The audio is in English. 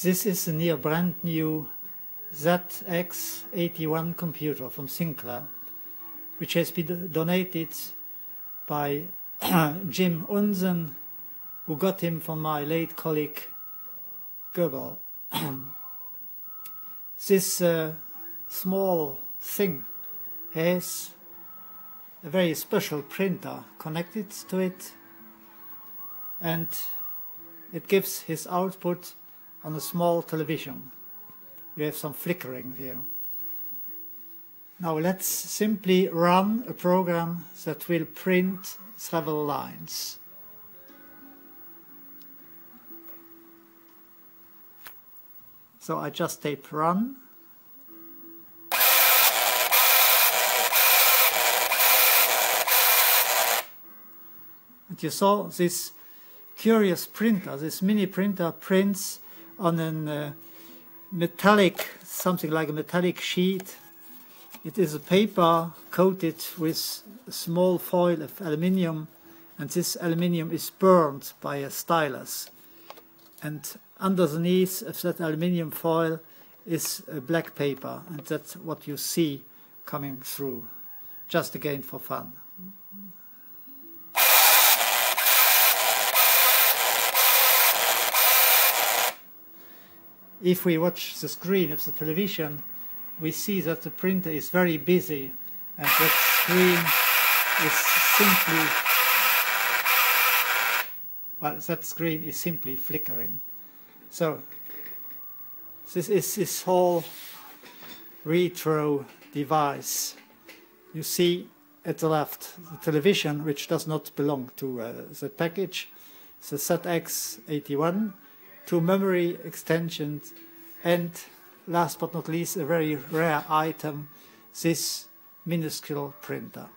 This is a near brand new ZX81 computer from Sinclair, which has been donated by Jim Unzen, who got him from my late colleague Goebel. this uh, small thing has a very special printer connected to it and it gives his output on a small television. You have some flickering here. Now let's simply run a program that will print several lines. So I just tape run. And you saw this curious printer, this mini printer prints on a uh, metallic, something like a metallic sheet. It is a paper coated with a small foil of aluminium and this aluminium is burned by a stylus. And underneath of that aluminium foil is a black paper and that's what you see coming through, just again for fun. If we watch the screen of the television, we see that the printer is very busy and that screen is simply, well, that screen is simply flickering. So this is this whole retro device. You see at the left the television, which does not belong to uh, the package, the ZX81 two memory extensions, and last but not least, a very rare item, this minuscule printer.